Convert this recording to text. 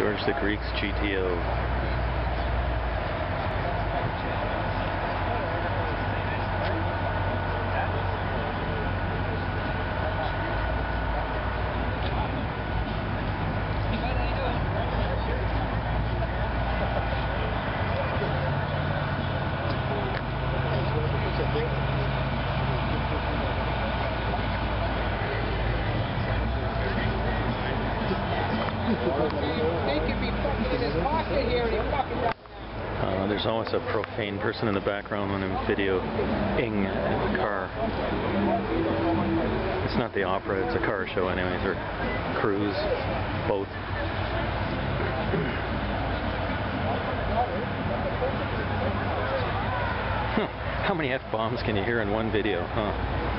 George the Greek's GTO. Uh, there's always a profane person in the background when I'm videoing a car. It's not the opera, it's a car show anyways, or cruise, boat. Huh, How many F-bombs can you hear in one video, huh?